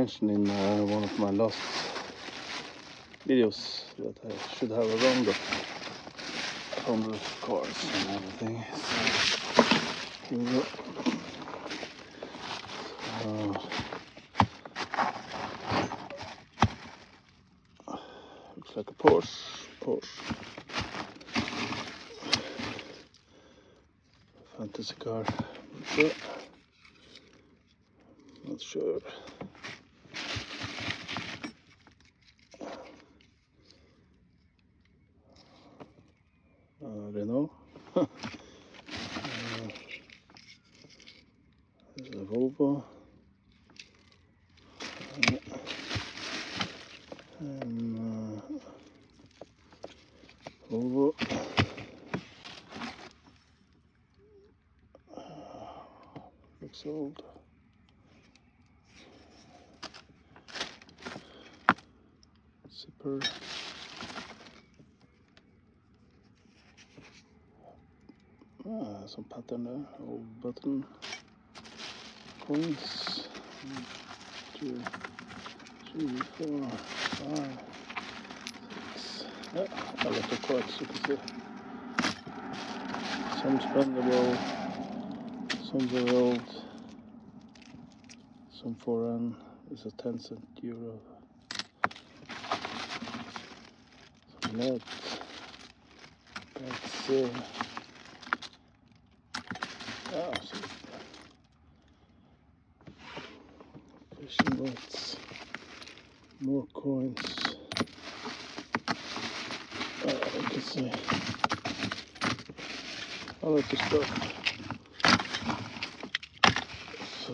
mentioned in uh, one of my last videos that I should have a roundup from the cars and everything. So, here we go. So, looks like a Porsche. Porsche. Fantasy car. Not Not sure. Uh, Renault. uh, there's a Volvo. And, uh, Volvo. Looks old. Zipper. Ah, some pattern there, old button coins. One, two, three, four, five, six. Yeah, a lot of you can see. Some spendable, some very old, some foreign. It's a 10 cent euro. Some. That's uh, bolts, more coins. Uh, I can this stuff. So